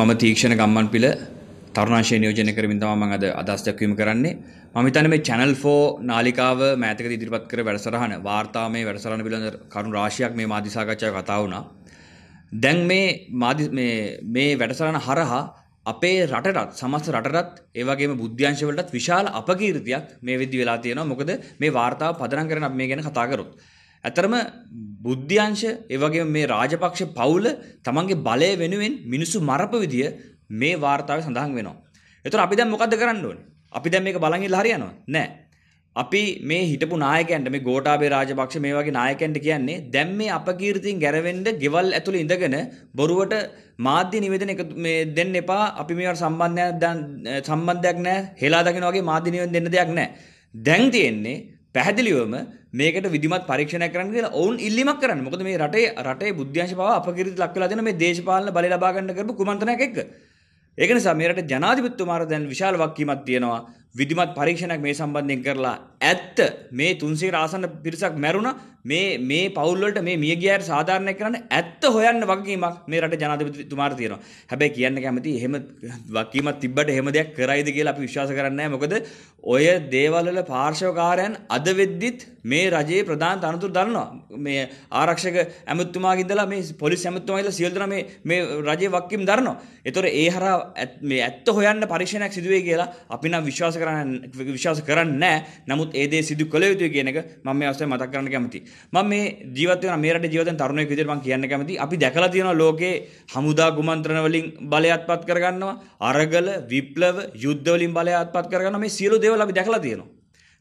මම තීක්ෂණ ගම්මන් පිළ තරුණාංශය නියෝජනය කරමින් තමයි මම අද අදහස් දැක්වීම කරන්නේ. මම හිතන්නේ මේ Channel 4 නාලිකාව මෑතකදී ඉදිරිපත් කර වැඩසටහන වාර්තාමය වැඩසටහන පිළිබඳ කරුණු රාශියක් මේ මාධ්‍ය සාකච්ඡාවේ කතා වුණා. දැන් මේ මාධ්‍ය මේ මේ වැඩසටහන හරහා අපේ රටටත් සමස්ත රටටත් ඒ වගේම බුද්ධ්‍යංශ වලටත් විශාල අපකීර්තියක් මේ වෙද්දි වෙලා තියෙනවා. මොකද මේ වාර්තාව පදනම් කරගෙන අපි මේ ගැන කතා කරොත්. ඇතරම බුද්ධ්‍යංශ ඒවගේ මේ රාජපක්ෂ පවුල තමන්ගේ බලය වෙනුවෙන් මිනිස්සු මරප විදිිය මේ වාර්තාව සඳහන් වෙනවා. එතුර අපි දැම් මොකද කරන්න ඕන අපි දැම් මේක බලඟිල් හරියනවා නෑ. අපි මේ හිටපු නායකන්ට මේ ගෝටාබේ රාජපක්ෂ මේ වගේ නායකන්ට කියන්නේ දැම් මේ අපකීර්තින් ගැරවෙන්ඩ ගෙවල් ඇතුළ ඉඳගෙන බොරුවට මාධ්‍ය නිවේදන එක මේ දෙන්න එපා අපි මේවට සම්බන්ධයක් සම්බන්ධයක් නෑ හෙලා දකින වගේ මාධ්‍ය නිවෙන් දෙන්න දෙයක් නෑ. දැන් තියෙන්නේ පැහැදිලිවම මේකට විධිමත් පරීක්ෂණයක් කරන්න කියලා ඔවුන් ඉල්ලීමක් කරන්න. මොකද මේ රටේ රටේ බුද්ධ්‍යංශ පවා අපකිරිත ලක් වෙලා දෙන මේ දේශපාලන බලය ලබා ගන්න කරපු කුමන්ත්‍රණයක් එක්ක. ඒක නිසා මේ රටේ ජනාධිපතිතුමාට දැන් විශාල වගකීමක් තියෙනවා. විධිමත් පරීක්ෂණයක් මේ සම්බන්ධයෙන් කරලා ඇත්ත මේ 300 ආසන්න පිරිසක් මැරුණා මේ මේ පවුල් වලට මේ මිය ගියාට සාධාරණයක් කරන්න ඇත්ත හොයන්න වගකීමක් මේ රටේ ජනාධිපතිතුමාට තියෙනවා. හැබැයි කියන්න කැමති එහෙම වගකීමක් තිබ්බට එහෙම දෙයක් කරයිද කියලා අපි විශ්වාස කරන්නේ නැහැ. මොකද ඔය දේවල් වල පාර්ශවකාරයන් අද වෙද්දිත් මේ රජයේ ප්‍රධාන තනතුරු දරනවා. මේ ආරක්ෂක ඇමතුමාගේ ඉඳලා මේ පොලිස් ඇමතුමාගේ ඉඳලා සියලු දෙනා මේ මේ රජයේ වගකීම් දරනවා. ඒතොර ඒ හරහා මේ ඇත්ත හොයන්න පරීක්ෂණයක් සිදුවේ කියලා අපි නම් විශ්වාස කරන්න විශ්වාස කරන්නේ නැහැ. නමුත් ඒ දේ සිදු කළ යුතුයි කියන එක මම මේ අවස්ථාවේ මතක් කරන්න කැමතියි. මම මේ ජීවත් වෙන මේ රටේ ජීවත් වෙන තරුණයෙක් විදිහට මම කියන්න කැමතියි. අපි දැකලා තියෙනවා ලෝකේ හමුදා කුමන්ත්‍රණ වලින් බලය අත්පත් කරගන්නවා. අරගල, විප්ලව, යුද්ධ වලින් බලය අත්පත් කරගන්නවා. මේ සියලු දේවල් අපි දැකලා තියෙනවා.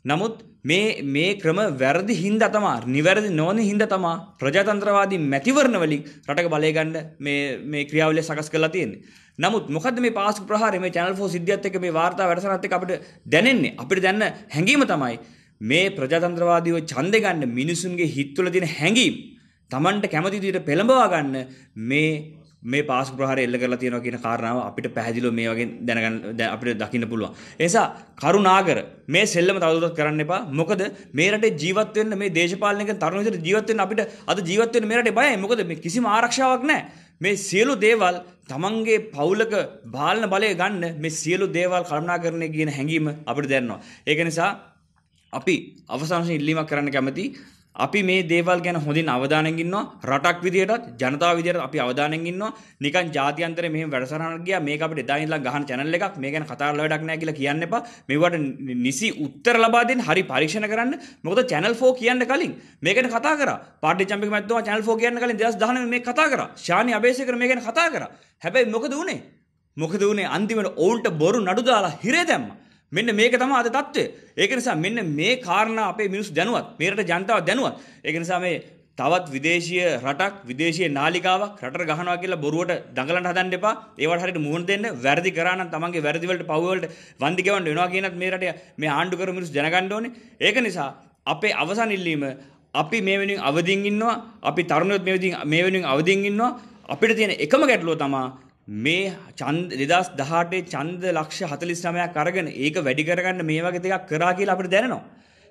නමුත් මේ මේ ක්‍රම වැරදි හින්දා තමා නිවැරදි නොවන හින්දා තමා ප්‍රජාතන්ත්‍රවාදී මැතිවරණ වලින් රටක බලය ගන්න මේ මේ ක්‍රියාවලිය සකස් කරලා තියෙන්නේ. නමුත් මොකද මේ පාස්කු ප්‍රහාරය මේ channel 4 සිද්ධියත් එක්ක මේ වාර්තා වැඩසටහනත් එක්ක අපිට දැනෙන්නේ අපිට දැනන හැඟීම තමයි මේ ප්‍රජාතන්ත්‍රවාදීව ඡන්දෙ ගන්න මිනිසුන්ගේ හිත්වල තියෙන හැඟීම් Tamanට කැමති විදිහට පෙළඹවා ගන්න මේ මේ පාස් ප්‍රහාරය එල්ල කරලා තියෙනවා කියන කාරණාව අපිට පැහැදිලිව මේ වගේ දැනගන්න අපිට දකින්න පුළුවන්. ඒ නිසා කරුණාකර මේ සෙල්ලම තවදුරටත් කරන්න එපා. මොකද මේ රටේ ජීවත් වෙන්න මේ දේශපාලනික තරුණ විදිහට ජීවත් වෙන්න අපිට අද ජීවත් වෙන්න මේ රටේ බයයි. මොකද මේ කිසිම ආරක්ෂාවක් නැහැ. මේ සියලු දේවල් තමන්ගේ පවුලක බාලන බලය ගන්න මේ සියලු දේවල් කළමනාකරණය කියන හැඟීම අපිට දැනනවා. ඒක නිසා අපි අවසාන ඉල්ලීමක් කරන්න කැමති. අපි මේ දේවල් ගැන හොඳින් අවධානයෙන් ඉන්නවා. රටක් විදියටත් ජනතාව විදියට අපි අවධානයෙන් ඉන්නවා. නිකන් ජාත්‍යන්තරේ මෙහෙම වැඩසටහනක් ගියා. මේක අපිට එදා ඉඳලා ගහන channel එකක්. මේ ගැන කතා කරලා වැඩක් නැහැ කියලා කියන්න එපා. මේවට නිසි උත්තර ලබා දෙන්න හරි පරීක්ෂණ කරන්න. මොකද channel 4 කියන්න කලින් මේක ගැන කතා කරා. පාටි චම්පික මැතිතුමා channel 4 කියන්න කලින් 2019 මේක කතා කරා. ශානි අබේසේකර මේ ගැන කතා කරා. හැබැයි මොකද උනේ මොකද උනේ අන්තිමට ඔවුන්ට බොරු නඩු දාලා හිරේ දැම්මා. මෙන්න මේක තමයි අද தත්ත්වය. ඒක නිසා මෙන්න මේ කාරණා අපේ මිනිස්සු දැනුවත්. මේ රට ජනතාව දැනුවත්. ඒක නිසා මේ තවත් විදේශීය රටක් විදේශීය නාලිකාවක් රටට ගහනවා කියලා බොරුවට දඟලන්න හදන්න එපා. ඒවට හරියට මුහුණ දෙන්න. වැරදි කරා නම් තමන්ගේ වැරදි වලට පව් වලට වන්දි ගෙවන්න වෙනවා කියනත් මේ රටේ මේ ආණ්ඩු කරු මිනිස්සු දැනගන්න ඕනේ. ඒක නිසා අපේ අවසන් ඉල්ලීම අපි මේ වෙනුවෙන් අවදින් ඉන්නවා. අපි තරුණයොත් මේ වෙනුවෙන් මේ වෙනුවෙන් අවදින් ඉන්නවා. අපිට තියෙන එකම ගැටලුව තමයි මේ චන්ද දෙදස් දහටේ චන්ද ලක්ෂ හතලිස් නමයක් අරගෙන ඒක වැඩි කරගන්න මේ වගේ දෙයක් කරා කියලා අපිට දැනෙනවා.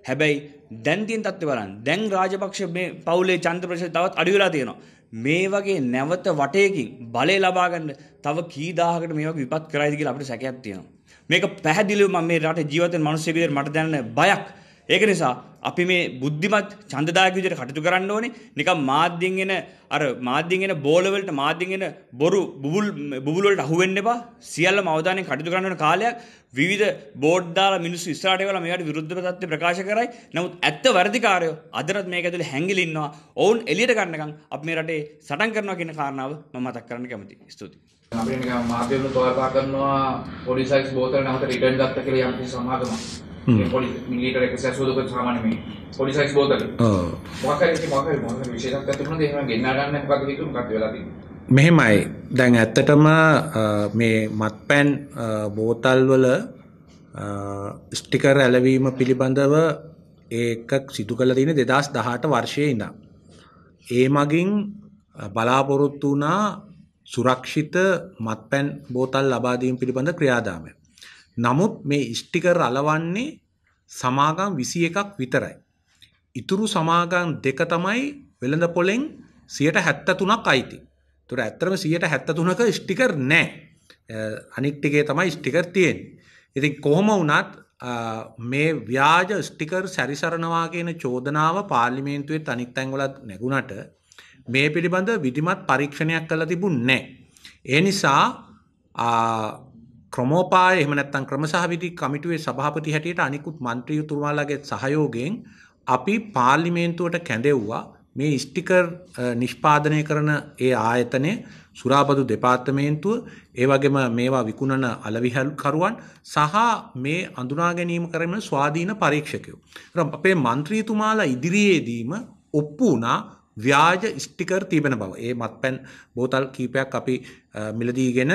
හැබැයි දැන් තියෙන තත්ත්වය බලන්න. දැන් රාජපක්ෂ මේ පවුලේ ඡන්ද ප්‍රතිශත තවත් අඩු වෙලා තියෙනවා. මේ වගේ නැවත වටයකින් බලය ලබා ගන්න තව කී දහහකට මේ වගේ විපත් කරයිද කියලා අපිට සැකයක් තියෙනවා. මේක පැහැදිලිව මම මේ රටේ ජීවත් වෙන මිනිස්සුෙක් විදිහට මට දැනෙන බයක්. ඒක නිසා අපි මේ බුද්ධිමත් ඡන්දදායක විදිහට කටයුතු කරන්න ඕනේ. නිකන් මාධ්‍යෙන් එන අර මාධ්‍යෙන් එන බෝල වලට මාධ්‍යෙන් එන බොරු බුබුල් බුබුල් වලට අහු වෙන්න එපා. සියල්ලම අවධානයෙන් කටයුතු කරන්න ඕන කාලයක් විවිධ බෝඩ් දාලා මිනිස්සු ඉස්සරහට එවලා මේවට විරුද්ධව තත්ත්ව ප්‍රකාශ කරයි. නමුත් ඇත්ත වර්ධිකාරයෝ අදටත් මේක ඇතුලේ හැංගිලි ඉන්නවා. ඔවුන් එළියට ගන්නකම් අපි මේ රටේ සටන් කරනවා කියන කාරණාව මම මතක් කරන්න කැමතියි. ස්තුතියි. අපිට නිකන් මාධ්‍යවල තෝරපා කරනවා පොඩි සයිස් බෝතල් නැවත රිටර්න් ගත්ත කියලා යම් කිසි සමාගමක්. පොඩි මිලිලීටර් 180ක සාමාන්‍ය මේ පොඩි සයිස් බෝතල. ඔව්. මොකක් හරි මොකක් හරි මොකක් හරි විශේෂත්වයක් තිබුණාද එහෙම ගෙන්නා ගන්න මොකක්ද හිතුව මොකක්ද වෙලා තියෙන්නේ? මෙහෙමයි. දැන් ඇත්තටම මේ මත්පැන් බෝතල් වල ස්ටිකර් ඇලවීම පිළිබඳව ඒක සිදු කළ තියෙන 2018 වර්ෂයේ ඉඳන්. ඒ මගින් බලාපොරොත්තු වුණා සුරක්ෂිත මත්පැන් බෝතල් ලබා දීම පිළිබඳ ක්‍රියාදාමය. නමුත් මේ ස්ටිකර් අලවන්නේ සමාගම් 21ක් විතරයි. ඉතුරු සමාගම් දෙක තමයි වෙළඳ පොලෙන් 73ක් අයිති. ඒතර ඇත්තටම 73ක ස්ටිකර් නැහැ. අනික් ටිකේ තමයි ස්ටිකර් තියෙන්නේ. ඉතින් කොහොම වුණත් මේ ව්‍යාජ ස්ටිකර් සැරිසරනවා කියන චෝදනාව පාර්ලිමේන්තුවේ අනික් තැන්වලත් නැගුණට මේ පිළිබඳ විධිමත් පරීක්ෂණයක් කළ තිබුණ නෑ. ඒ නිසා ක්‍රමෝපාය එහමනත්තන් ක්‍රමසාවිදි කමිටුවේ සභාපති හැටියට අනිකුත් මන්ත්‍රියතුමාලාගේ සහයෝගෙන් අපි පාර්ලිමේන්තුවට කැඳෙව්වා මේ ස්ටිකර් නිෂ්පාදනය කරන ඒ ආයතනය සුරාබදු දෙපාර්තමේන්තුව ඒ වගේම මේවා විකුණන අලවිහල්කරුවන් සහ මේ අඳුනා ගැනීම කරන ස්වාධීන පරීක්ෂකයෝ. අපේ මන්ත්‍රීතුමාලා ඉදිරියේදීම ඔප්පු වුණා ව්‍යාජ ස්ටිකර් තිබෙන බව. ඒ මත්පැන් බෝතල් කීපයක් අපි මිලදීගෙන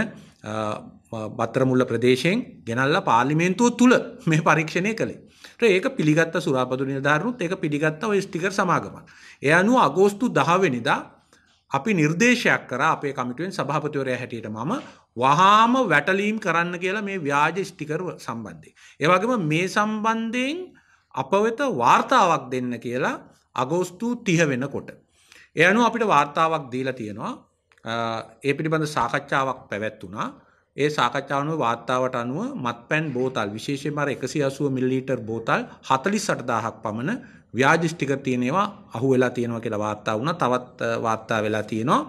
බත්තරමුල්ල ප්‍රදේශයෙන් ගෙනල්ලා පාර්ලිමේන්තුව තුළ මේ පරීක්ෂණය කළේ. ඒක පිළිගත්ත සුරාපදු නිලධාරනුත් ඒක පිළිගත්ත ඔය ස්ටිකර් සමාගමක්. ඒ අනුව අගෝස්තු 10 වෙනිදා අපි නිර්දේශයක් කරා අපේ කමිටුවෙන් සභාපතිවරයා හැටියට මම වහාම වැටලීම් කරන්න කියලා මේ ව්‍යාජ ස්ටිකර් සම්බන්ධයෙන්. ඒ වගේම මේ සම්බන්ධයෙන් අප වෙත වාර්තාවක් දෙන්න කියලා අගෝස්තු 30 වෙනකොට. ඒ අනුව අපිට වාර්තාවක් දීලා තියෙනවා. ඒ පිළිබඳ සාකච්ඡාවක් පැවැත්වුණා. ඒ සාකච්ඡාවනුව වාර්තාවට අනුව මත්පැන් බෝතල් විශේෂයෙන්ම අර 180 මිලිලීටර් බෝතල් 48000ක් පමණ ව්‍යාජ ස්ටිකර් තියෙනවා අහු වෙලා තියෙනවා කියලා වාර්තා වුණා. තවත් වාර්තා වෙලා තියෙනවා.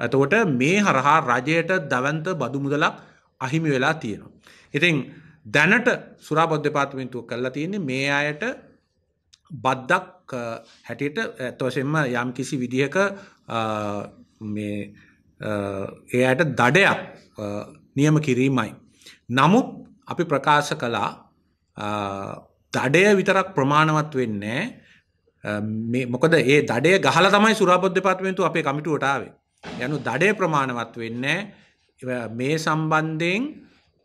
එතකොට මේ හරහා රජයට දවන්ත බදු මුදලක් අහිමි වෙලා තියෙනවා. ඉතින් දැනට සුරාබොත් දෙපාර්තමේන්තුව කරලා තියෙන්නේ මේ අයට බද්දක් හැටියට ඇත්ත වශයෙන්ම යම් කිසි විදිහක මේ ඒ අයට දඩයක් නියම කිරීමයි. නමුත් අපි ප්‍රකාශ කළා දඩය විතරක් ප්‍රමාණවත් වෙන්නේ මොකද ඒ දඩය ගහල තමයි සුරාපොත් දෙපාර්තමේන්තුව අපේ කමිටුවට ආවේ. යනු දඩය ප්‍රමාණවත් වෙන්නේ මේ සම්බන්ධයෙන්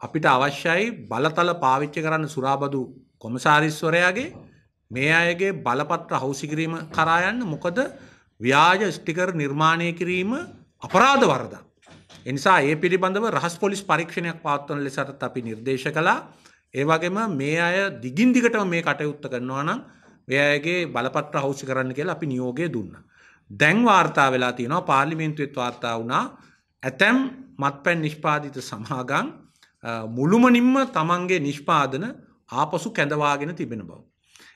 අපිට අවශ්‍යයි බලතල පාවිච්චි කරන්න සුරාබදු කොමසාරිස්වරයාගේ මේ අයගේ බලපත්‍ර හවුසි කිරීම කරා යන්න මොකද ව්‍යාජ ස්ටිකර් නිර්මාණය කිරීම අපරාධ වරදක්. එනිසා ඒ පිළිබඳව රහස් පොලිස් පරීක්ෂණයක් පවත්වන ලෙසට අපි නිර්දේශ කළා. ඒ වගේම මේ අය දිගින් දිගටම මේ කටයුත්ත කරනවා නම් මේ අයගේ බලපත්‍ර හවුසි කරන්න කියලා අපි නියෝගය දුන්නා. දැන් වාර්තා වෙලා තියෙනවා පාර්ලිමේන්තුවෙත් වාර්තා වුණා ඇතැම් මත්පැන් නිෂ්පාදිත සමාගම් මුළුමනින්ම තමන්ගේ නිෂ්පාදන ආපසු කැඳවාගෙන තිබෙන බව.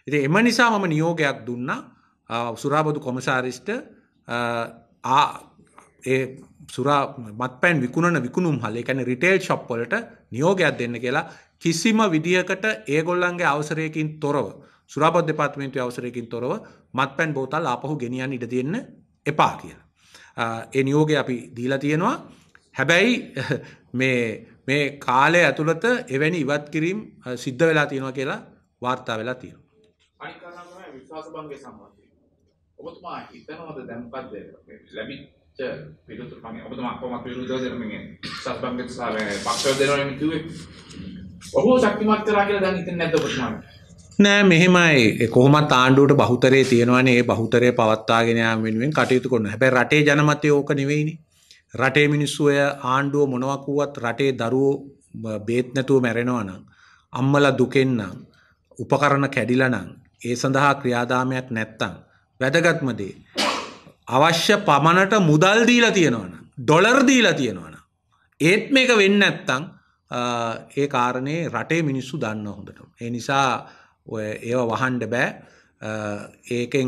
ඉතින් එම නිසා මම නියෝගයක් දුන්නා සුරාබදු කොමසාරිස්ට ඒ සුරා මත්පැන් විකුණන විකුණුම් හල එකැන රිටේල් ශප්පොලට නියෝගයක් දෙන්න කියලා කිසිම විදිහකට ඒගොල්ලන්ගේ අවසරයකින් තොරව සුරාපත් දෙපාත්මේන්තු අවසරයකින් තොරව මත්පැන් බෝතල් ආපහු ගෙනියන් ඉඩ දෙන්න එපා කියලා. ඒ නියෝගය අපි දීලා තියෙනවා හැබැයි මේ කාලය ඇතුළත එවැනි ඉවත් කිරීම් සිද්ධ වෙලා තියෙනවා කියලා වාර්තා වෙලා තියෙනවා. අනික් කාරණා තමයි විශ්වාස භංගය සම්බන්ධයෙන්. ඔබතුමා හිතනවද දැන් මොකද්ද ලැබිච්ච පිළිතුරු මම ඔබතුමා කොහොමද විරුද්ධව දෙන්නේ විශ්වාස භංගයට සහ පක්ෂව දෙනවනේ කිව්වේ. ඔහු ශක්තිමත් කරා කියලා දැන් හිතන්නේ නැද්ද ඔබතුමාට? නෑ මෙහෙමයි කොහොමත් ආණ්ඩුවට බහුතරය තියෙනවනේ ඒ බහුතරය පවත්වාගෙන යාම වෙනුවෙන් කටයුතු කරනවා. හැබැයි රටේ ජනමතය ඕක නෙවෙයිනේ. රටේ මිනිස්සු ඔය ආණ්ඩුව මොනවා කිව්වත් රටේ දරුවෝ බේත් නැතුව මැරෙනවා නම් අම්මලා දුකෙන් නම් උපකරණ කැඩිලා නම් ඒ සඳහා ක්‍රියාදාමයක් නැත්තම් වැදගත්ම දේ අවශ්‍ය පමණට මුදල් දීලා තියෙනවනම් ඩොලර් දීලා තියෙනවනම් ඒත් මේක වෙන්නේ නැත්තම් ඒ කාරණේ රටේ මිනිස්සු දන්න හොඳට. ඒ නිසා ඔය ඒව වහන්ඩ බෑ. ඒකෙන්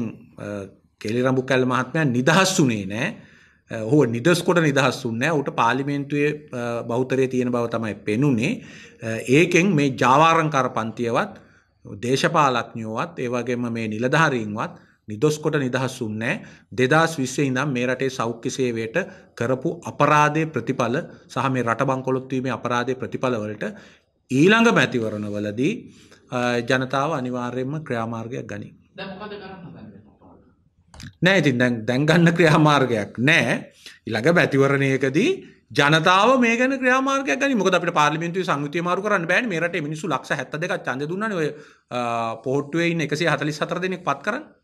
කෙලිරඹු කැල් මහත්මය නිදහස් වනේ නෑ. හෝ නිදස්කොට නිදහස් වන්නෑ උට පාලිමේන්තුවේ බෞතරය තියෙන බව තමයි පෙනුනේ. ඒකෙන් මේ ජාවාරංකර පන්තියවත් දේශපාලක්ඥයෝවත් ඒවගේම මේ නිලධාරීන්වත් නිදොස්කොට නිදහස් වන්නෑ දෙදස් විස්සේ ඉඳම් මේ රටේ සෞඛ්‍ය සේවයට කරපු අපරාධය ප්‍රතිඵල සහ මේ රට බංකොලොත්වීමේ අපරාධය ප්‍රතිඵලවලට ඊළඟ මැතිවරණවලදී ජනතාව අනිවාර්යෙන්ම ක්‍රියාමාර්ගයක් ගනි. නෑ ඉතින් දැන්ගන්න ක්‍රියාමාර්ගයක් නෑ. ඉළඟ මැතිවරණයකදී ජනතාව මේ ගැන ක්‍රමාර්ග ගනි. මොක අපට පාලිමින්තු සංගතිය මාරු කරන්න බෑන්. මේරට මිනිසු ලක්ෂ හැත්ත දෙක චන්ද දුන්න ඔය පොට්ටුවයි එකසි හතලි සතර දෙනෙක් පත් කරන්න